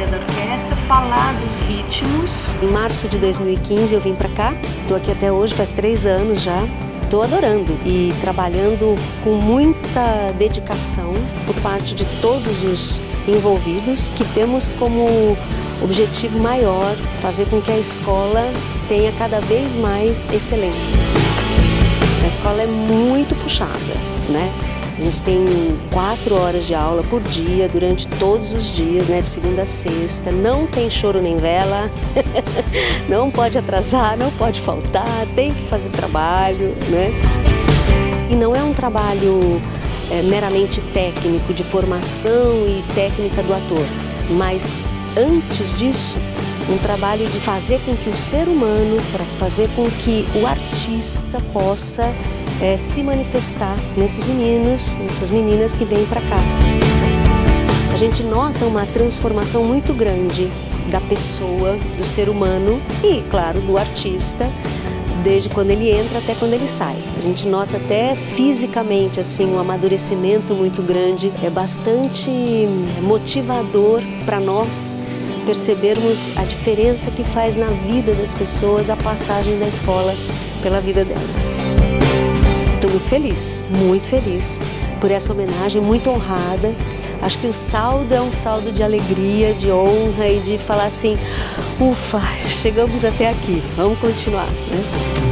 história da orquestra, falar dos ritmos. Em março de 2015 eu vim para cá, estou aqui até hoje, faz três anos já. Estou adorando e trabalhando com muita dedicação por parte de todos os envolvidos, que temos como objetivo maior fazer com que a escola tenha cada vez mais excelência. A escola é muito puxada, né? A gente tem quatro horas de aula por dia, durante todos os dias, né, de segunda a sexta. Não tem choro nem vela, não pode atrasar, não pode faltar, tem que fazer trabalho, né? E não é um trabalho é, meramente técnico, de formação e técnica do ator, mas antes disso, um trabalho de fazer com que o ser humano, para fazer com que o artista possa é, se manifestar nesses meninos, nessas meninas que vêm para cá. A gente nota uma transformação muito grande da pessoa, do ser humano e, claro, do artista, desde quando ele entra até quando ele sai. A gente nota até fisicamente assim um amadurecimento muito grande, é bastante motivador para nós percebermos a diferença que faz na vida das pessoas a passagem da escola pela vida delas. Muito feliz, muito feliz por essa homenagem, muito honrada. Acho que o saldo é um saldo de alegria, de honra e de falar assim: ufa, chegamos até aqui, vamos continuar. Né?